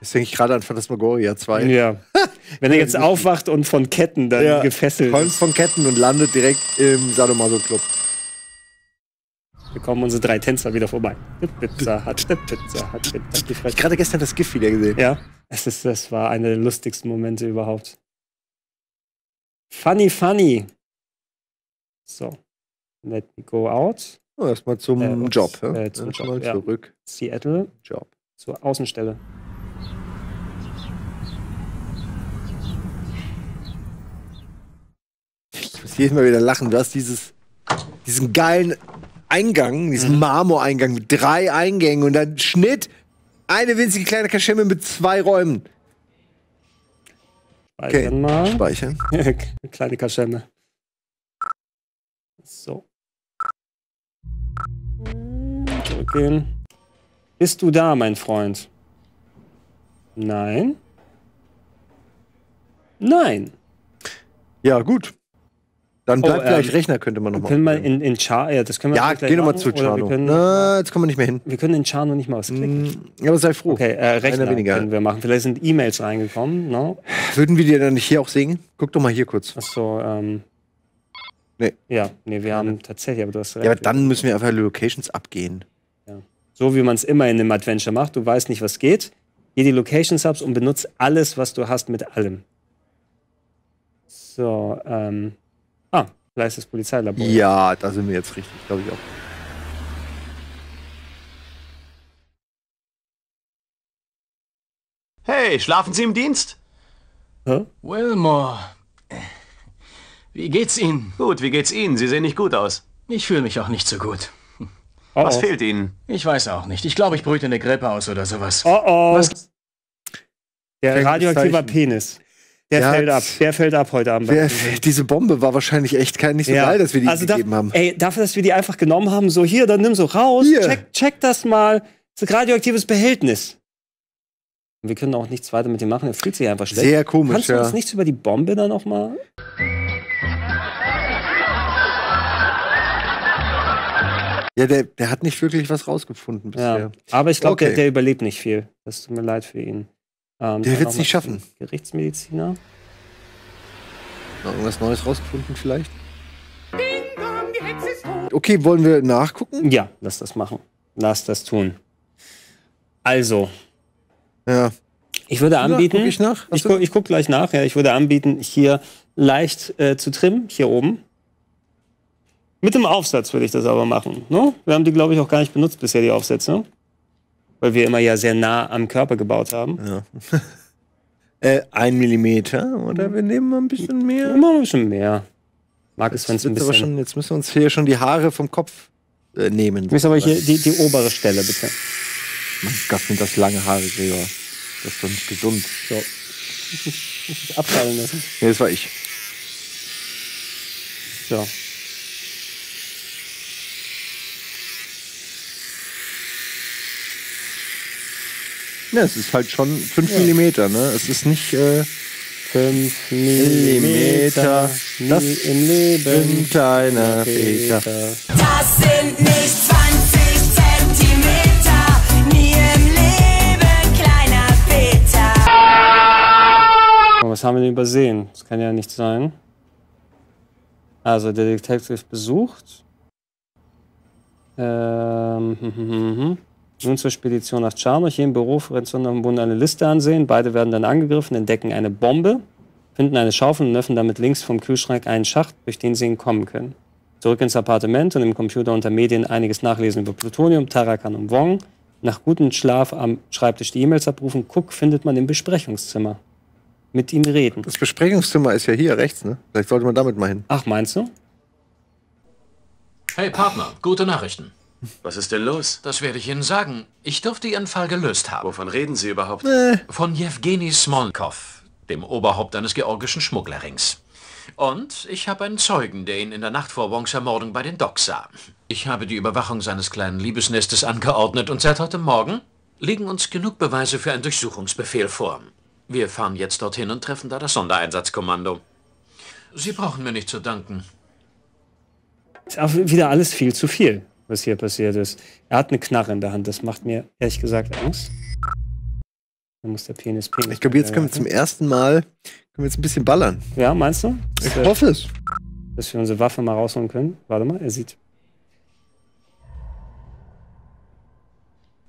jetzt denke ich gerade an Phantasmagoria 2. Ja. <laughs> Wenn er jetzt aufwacht und von Ketten dann Ja, gefesselt Träumt ist, von Ketten und landet direkt im Sadomaso-Club. Wir kommen unsere drei Tänzer wieder vorbei. Pizza hat, Pizza hat, Ich Fresse. gerade gestern das GIF wieder gesehen. Ja, es ist, das war eine der lustigsten Momente überhaupt. Funny, funny. So. Let me go out. Oh, Erstmal zum Äh, Job. Ja? äh, zum Job, ja. zurück. Seattle Job. zur Außenstelle. Ich muss jedes Mal wieder lachen. Du hast dieses, diesen geilen Eingang, diesen Mhm. Marmoreingang mit drei Eingängen und dann Schnitt eine winzige kleine Kaschemme mit zwei Räumen. Speichern mal. Speichern. <laughs> Kleine Kaschemme. So. Zurückgehen. Bist du da, mein Freund? Nein. Nein. Ja, gut. Dann Oh, bleibt gleich ähm, Rechner, könnte man Wir nochmal. können mal in, in Char, ja, das können wir Ja, gleich geh nochmal machen, zu Chano. Wir können, Na, jetzt kommen wir nicht mehr hin. wir können in Chano nicht mal was klicken. Ja, aber sei froh. Okay, äh, Rechner weniger. können wir machen. Vielleicht sind E-Mails reingekommen, ne? Würden wir dir dann nicht hier auch singen? Guck doch mal hier kurz. Achso, ähm. Nee. Ja, nee, wir haben tatsächlich, aber du hast recht. Ja, aber dann müssen wir einfach Locations abgehen. so wie man es immer in einem Adventure macht. Du weißt nicht, was geht. Geh die Locations Hubs und benutzt alles, was du hast, mit allem. So, ähm. Ah, vielleicht ist das Polizeilabor. Ja, da sind wir jetzt richtig, glaube ich auch. Hey, schlafen Sie im Dienst? Wilmore. Wie geht's Ihnen? Gut, wie geht's Ihnen? Sie sehen nicht gut aus. Ich fühle mich auch nicht so gut. Was oh. fehlt Ihnen? Ich weiß auch nicht. Ich glaube, ich brüte eine Grippe aus oder sowas. Oh oh. Was? Der Schlechtes radioaktive Zeichen. Penis. Der Ja, fällt ab. Der fällt ab heute Abend. Wer, diese Bombe war wahrscheinlich echt kein nicht so geil, dass wir die also gegeben da, haben. Ey, dafür, dass wir die einfach genommen haben, so hier, dann nimm so raus, Hier. check, check das mal. Das ist ein radioaktives Behältnis. Und wir können auch nichts weiter mit ihm machen. Er fühlt sich einfach schlecht. Sehr komisch, Kannst du ja. uns nichts über die Bombe dann noch mal? Ja, der, der hat nicht wirklich was rausgefunden bisher. Ja. Aber ich glaube, Okay. der, der überlebt nicht viel. Das tut mir leid für ihn. Ähm, Der wird's noch nicht schaffen. Gerichtsmediziner. Noch irgendwas Neues rausgefunden vielleicht? Okay, wollen wir nachgucken? Ja, lass das machen. Lass das tun. Also, Ja. ich würde anbieten. guck ich nach? Ich, gu ich guck gleich nach, ja. Ich würde anbieten, hier leicht äh, zu trimmen, hier oben. Mit dem Aufsatz würde ich das aber machen. Ne? Wir haben die, glaube ich, auch gar nicht benutzt bisher, die Aufsätze. Weil wir immer ja sehr nah am Körper gebaut haben. Ja. <laughs> äh, ein Millimeter, oder? Wir nehmen mal ein bisschen mehr. Immer ein bisschen mehr. Mag es, wenn es ein bisschen. schon, jetzt müssen wir uns hier schon die Haare vom Kopf äh, nehmen. Ich muss aber hier die, die obere Stelle, bitte. Mein Gott, sind das lange Haare, Gregor. Das ist doch nicht gesund. So. Abfallen lassen. Nee, das war ich. So. Ja, es ist halt schon 5 Millimeter, ne? Es ist nicht äh, 5 Millimeter. Nie Das im Leben. kleiner Peter. Das sind nicht 20 Zentimeter, nie im Leben, kleiner Peter. Oh, was haben wir denn übersehen? Das kann ja nicht sein. Also, der Detective besucht. Ähm, hm, hm, hm, hm. Nun zur Spedition nach Charnoch. Hier im Büro Renzoner und Bund eine Liste ansehen. Beide werden dann angegriffen, entdecken eine Bombe, finden eine Schaufel und öffnen damit links vom Kühlschrank einen Schacht, durch den sie entkommen können. Zurück ins Appartement und im Computer unter Medien einiges nachlesen über Plutonium, Tarakan und Wong. Nach gutem Schlaf am Schreibtisch die E-Mails abrufen. Cook findet man im Besprechungszimmer. Mit ihm reden. Das Besprechungszimmer ist ja hier rechts, ne? Vielleicht sollte man damit mal hin. Ach, meinst du? Hey Partner, gute Nachrichten. Was ist denn los? Das werde ich Ihnen sagen. Ich dürfte Ihren Fall gelöst haben. Wovon reden Sie überhaupt? Von Jewgeni Smolkov, dem Oberhaupt eines georgischen Schmugglerrings. Und ich habe einen Zeugen, der ihn in der Nacht vor Wongs Ermordung bei den Docks sah. Ich habe die Überwachung seines kleinen Liebesnestes angeordnet und seit heute Morgen liegen uns genug Beweise für einen Durchsuchungsbefehl vor. Wir fahren jetzt dorthin und treffen da das Sondereinsatzkommando. Sie brauchen mir nicht zu danken. Ist auch wieder alles viel zu viel, was hier passiert ist. Er hat eine Knarre in der Hand. Das macht mir ehrlich gesagt Angst. Dann muss der Penis Penis. Ich glaube, jetzt können wir zum ersten Mal können wir jetzt ein bisschen ballern. Ja, meinst du? Ich hoffe es. Dass wir unsere Waffe mal rausholen können. Warte mal, er sieht.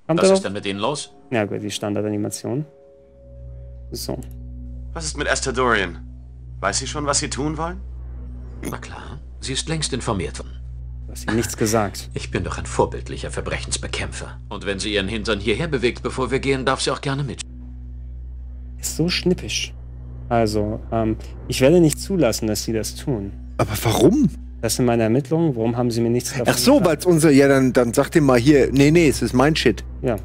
Kommt Was ist denn mit Ihnen los? Ja, gut, die Standardanimation. So. Was ist mit Esther Dorian? Weiß sie schon, was Sie tun wollen? Na klar, sie ist längst informiert worden. Du hast ihm nichts gesagt. Ich bin doch ein vorbildlicher Verbrechensbekämpfer. Und wenn sie ihren Hintern hierher bewegt, bevor wir gehen, darf sie auch gerne mit. Ist so schnippisch. Also, ähm, ich werde nicht zulassen, dass sie das tun. Aber warum? Das sind meine Ermittlungen. Warum haben sie mir nichts davon Ach so, weil es unser. Ja, dann, dann sag dem mal hier. Nee, nee, es ist mein Shit. Ja.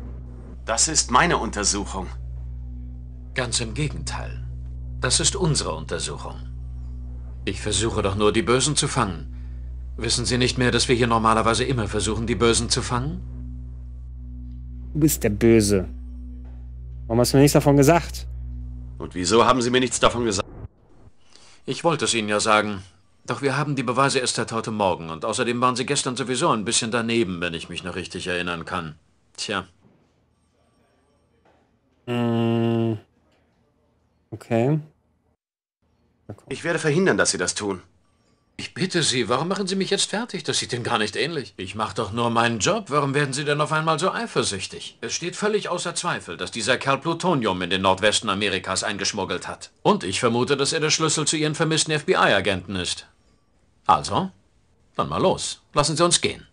Das ist meine Untersuchung. Ganz im Gegenteil. Das ist unsere Untersuchung. Ich versuche doch nur, die Bösen zu fangen. Wissen Sie nicht mehr, dass wir hier normalerweise immer versuchen, die Bösen zu fangen? Du bist der Böse. Warum hast du mir nichts davon gesagt? Und wieso haben Sie mir nichts davon gesagt? Ich wollte es Ihnen ja sagen. Doch wir haben die Beweise erst seit heute Morgen und außerdem waren Sie gestern sowieso ein bisschen daneben, wenn ich mich noch richtig erinnern kann. Tja, Mm, okay. Ich werde verhindern, dass Sie das tun. Ich bitte Sie, warum machen Sie mich jetzt fertig? Das sieht dem gar nicht ähnlich. Ich mache doch nur meinen Job. Warum werden Sie denn auf einmal so eifersüchtig? Es steht völlig außer Zweifel, dass dieser Kerl Plutonium in den Nordwesten Amerikas eingeschmuggelt hat. Und ich vermute, dass er der Schlüssel zu Ihren vermissten FBI-Agenten ist. Also, dann mal los. Lassen Sie uns gehen.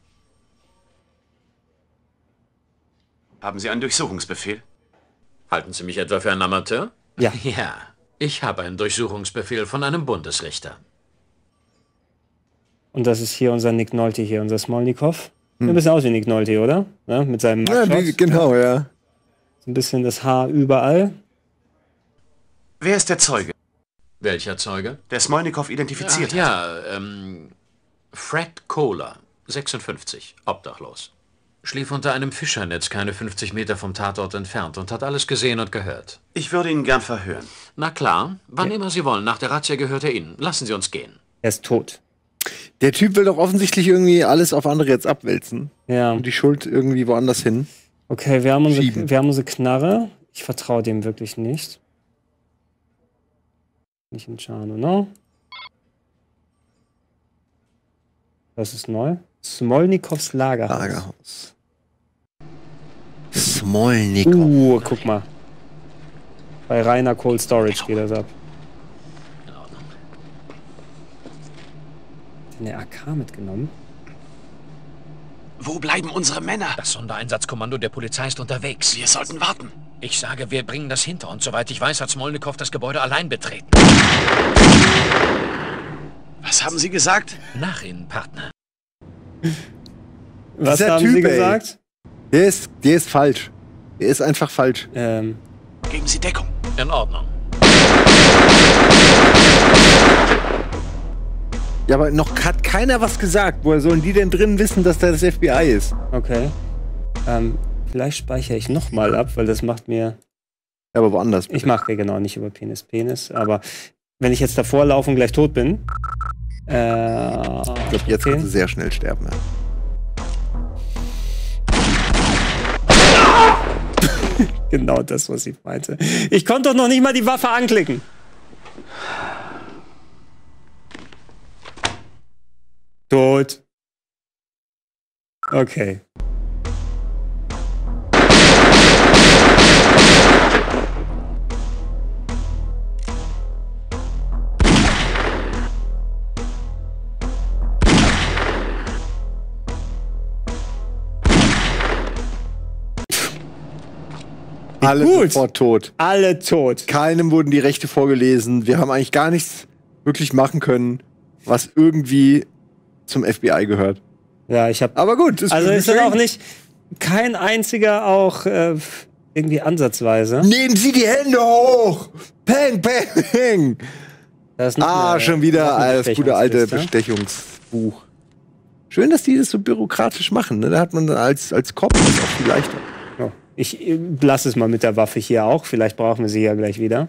Haben Sie einen Durchsuchungsbefehl? Halten Sie mich etwa für einen Amateur? Ja. Ja, ich habe einen Durchsuchungsbefehl von einem Bundesrichter. Und das ist hier unser Nick Nolte hier, unser Smolnikov. Sieht ein bisschen aus wie Nick Nolte, oder? Ja, mit seinem Ja, Mugshot. wie, genau, ja. So ein bisschen das Haar überall. Wer ist der Zeuge, Welcher Zeuge? der Smolnikow identifiziert Ach, ja, ähm, Fred Kohler, 56, obdachlos. Schlief unter einem Fischernetz keine 50 Meter vom Tatort entfernt und hat alles gesehen und gehört. Ich würde ihn gern verhören. Na klar, wann immer Sie wollen. Nach der Razzia gehört er Ihnen. Lassen Sie uns gehen. Er ist tot. Der Typ will doch offensichtlich irgendwie alles auf andere jetzt abwälzen. Ja. Und die Schuld irgendwie woanders hin. Okay, wir haben unsere, Schieben. wir haben unsere Knarre. Ich vertraue dem wirklich nicht. Nicht in Chano, ne? Das ist neu. Smolnikows Lagerhaus. Lagerhaus. Smolnikov. Uh, guck mal. Bei reiner Cold Storage geht das ab. Eine AK mitgenommen. Wo bleiben unsere Männer? Das Sondereinsatzkommando der Polizei ist unterwegs. Wir sollten warten. Ich sage, wir bringen das hinter uns. Soweit ich weiß, hat Smolnikow das Gebäude allein betreten. Was haben Sie gesagt? Nach Ihnen, Partner. <laughs> Was Dieser haben Typ, Sie ey. gesagt? Der ist, der ist falsch. Der ist einfach falsch. Ähm, Geben Sie Deckung. In Ordnung. Ja, aber noch hat keiner was gesagt. Woher sollen die denn drin wissen, dass da das FBI ist? okay. Ähm, vielleicht speichere ich nochmal ab, weil das macht mir. Ja, aber woanders. Ich mache genau nicht über Penis Penis, aber wenn ich jetzt davor laufe und gleich tot bin. Äh, Ich glaube, jetzt okay. kannst du sehr schnell sterben. Ja. <laughs> Genau das, was ich meinte. Ich konnte doch noch nicht mal die Waffe anklicken. Tot. Okay. Alle Gut. sofort tot. Alle tot. Keinem wurden die Rechte vorgelesen. Wir haben eigentlich gar nichts wirklich machen können, was irgendwie zum FBI gehört. Ja, ich habe. Aber gut, ist Also ist dann auch nicht kein einziger auch äh, irgendwie ansatzweise. Nehmen Sie die Hände hoch! Peng, peng! Da ist Ah, eine- schon wieder das gute alte. Bestechungsbuch. Schön, dass die das so bürokratisch machen. Ne? Da hat man dann als, als Kopf das auch viel leichter. Ich äh, lasse es mal mit der Waffe hier auch. Vielleicht brauchen wir sie ja gleich wieder.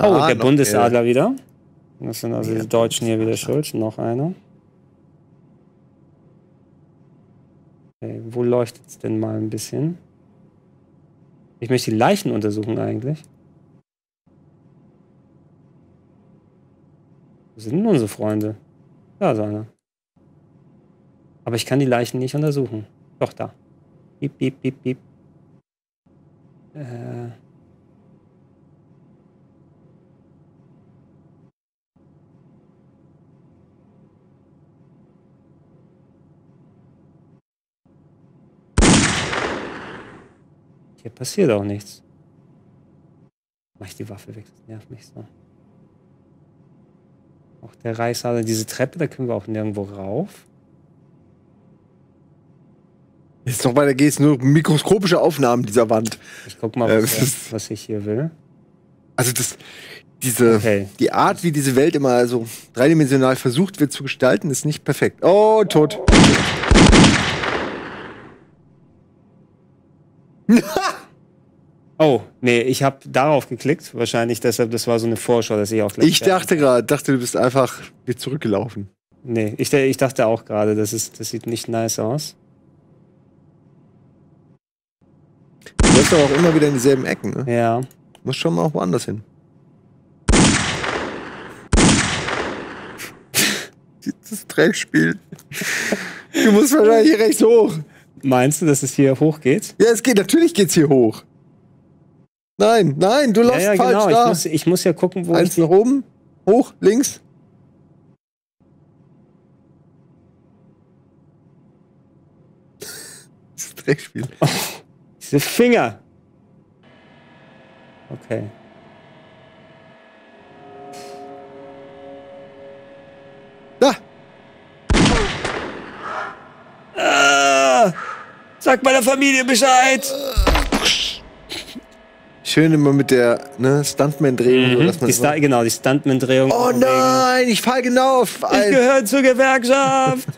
Oh, Ah, der Bundesadler wieder. Das sind also die Deutschen hier wieder schuld. Noch einer. Okay, wo leuchtet es denn mal ein bisschen? Ich möchte die Leichen untersuchen eigentlich. Wo sind denn unsere Freunde? Da ist einer. Aber ich kann die Leichen nicht untersuchen. Doch, da. Piep, piep, piep, piep. Äh. Hier passiert auch nichts. Mach ich die Waffe weg, das nervt mich so. Auch der Reißsaal, diese Treppe, da können wir auch nirgendwo rauf. Jetzt noch weiter geht's, nur mikroskopische Aufnahmen dieser Wand. Ich guck mal, Äh, was, der- ist- was ich hier will. Also das, diese, Okay. die Art, wie diese Welt immer so dreidimensional versucht wird zu gestalten, ist nicht perfekt. Oh, tot. <laughs> <laughs> Oh, nee, ich habe darauf geklickt. Wahrscheinlich deshalb, das war so eine Vorschau, dass ich auch gleich. Ich dachte gerade, dachte, du bist einfach wieder zurückgelaufen. Nee, ich, ich dachte auch gerade, das, ist, das sieht nicht nice aus. Du läufst aber auch immer wieder in dieselben Ecken, ne? Ja. Muss schon mal auch woanders hin. <laughs> Das Dreckspiel. Du musst wahrscheinlich hier rechts hoch. Meinst du, dass es hier hoch geht? Ja, es geht, natürlich geht's hier hoch. Nein, nein, du Ja, läufst ja, falsch genau. da. Ich muss, ich muss ja gucken, wo Eins ich nach oben, hoch, links. <laughs> Das Dreckspiel. <laughs> Diese Finger. Okay. Da! Ah, sag meiner Familie Bescheid. Schön immer mit der ne, Stuntman-Drehung. so, Mhm. man Die Sta genau, die Stuntman-Drehung. oh nein, ich fall genau auf Ich gehöre zur Gewerkschaft.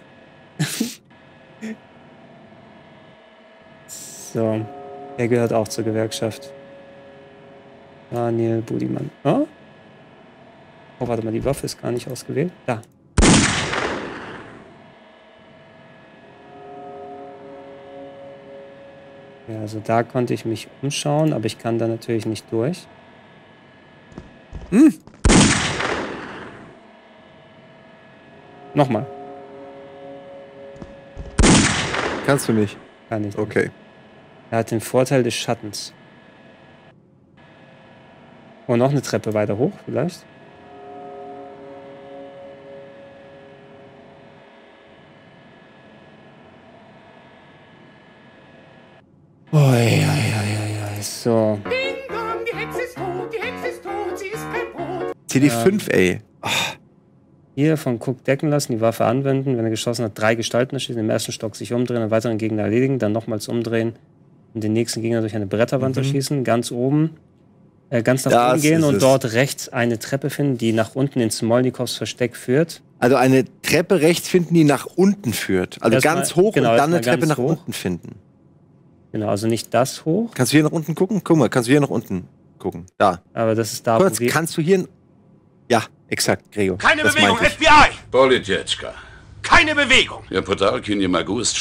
<laughs> so, er gehört auch zur Gewerkschaft. Daniel Budimann. Oh? oh, warte mal, die Waffe ist gar nicht ausgewählt. Da. Ja, also da konnte ich mich umschauen, aber ich kann da natürlich nicht durch. Hm. Nochmal. Kannst du nicht. Kann ich. Okay. Er hat den Vorteil des Schattens. Oh, noch eine Treppe weiter hoch, vielleicht? Ui, ui, so. CD5, ey. Hier von Cook decken lassen, die Waffe anwenden, wenn er geschossen hat, drei Gestalten erschießen, im ersten Stock sich umdrehen, einen weiteren Gegner erledigen, dann nochmals umdrehen und den nächsten Gegner durch eine Bretterwand Mhm. erschießen, ganz oben, äh, ganz nach Das oben gehen ist und es. dort rechts eine Treppe finden, die nach unten in Smolnikows Versteck führt. Also eine Treppe rechts finden, die nach unten führt. Also Erstmal- ganz hoch genau, und dann eine Treppe nach hoch. unten finden. Genau, also nicht das hoch. Kannst du hier nach unten gucken? Guck mal, kannst du hier nach unten gucken? Da. Aber das ist da, Kurz, wo kannst du hier... Ja, exakt, Gregor. Keine das Bewegung, FBI! Politjetschka. Keine Bewegung! Ja, Potarkin, ihr Magu ist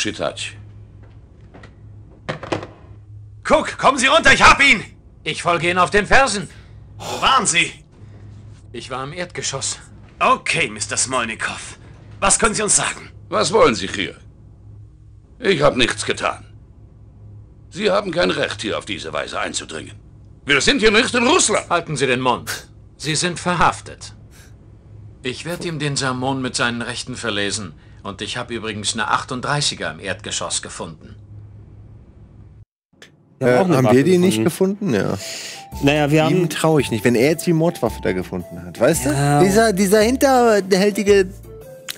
Guck, kommen Sie runter, ich hab ihn! Ich folge Ihnen auf den Fersen. Wo waren Sie? Ich war im Erdgeschoss. Okay, Mr. Smolnikov. Was können Sie uns sagen? Was wollen Sie hier? Ich habe nichts getan. Sie haben kein Recht, hier auf diese Weise einzudringen. Wir sind hier nicht in Russland. Halten Sie den Mund. Sie sind verhaftet. Ich werde ihm den Sermon mit seinen Rechten verlesen. Und ich habe übrigens eine 38er im Erdgeschoss gefunden. Wir haben Äh, haben Waffe wir die nicht gefunden. gefunden? Ja. Naja, wir Ihm haben... traue ich nicht, wenn er jetzt die Mordwaffe da gefunden hat. Weißt Ja. du? Dieser, dieser hinterhältige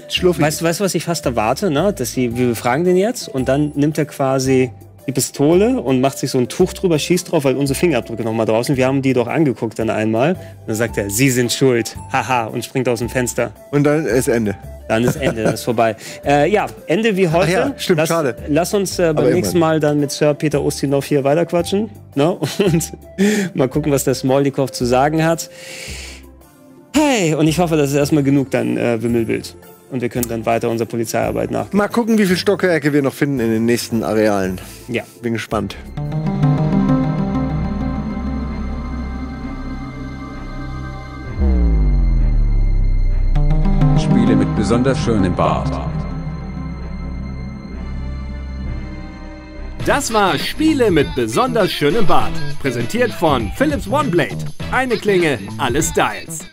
Schluffi. Weißt du, weißt, du, was ich fast erwarte, ne? Dass sie, wir fragen den jetzt und dann nimmt er quasi die Pistole und macht sich so ein Tuch drüber, schießt drauf, weil unsere Fingerabdrücke noch mal draußen. Wir haben die doch angeguckt dann einmal. Dann sagt er, Sie sind schuld. Haha. Und springt aus dem Fenster. Und dann ist Ende. Dann ist Ende, das ist vorbei. <laughs> Äh, ja, Ende wie heute. Ach ja, stimmt, lass, schade. Lass uns äh, Aber beim nächsten. Mal dann mit Sir Peter Ustinov hier weiterquatschen. Ne? <laughs> Und mal gucken, was der Smolnikov zu sagen hat. Hey, und ich hoffe, das ist erstmal genug dann äh, Wimmelbild. Und wir können dann weiter unserer Polizeiarbeit nach. Mal gucken, wie viele Stockwerke wir noch finden in den nächsten Arealen. Ja. Bin gespannt. Spiele mit besonders schönem Bart. Das war Spiele mit besonders schönem Bart. Präsentiert von Philips OneBlade. Eine Klinge, alle Styles.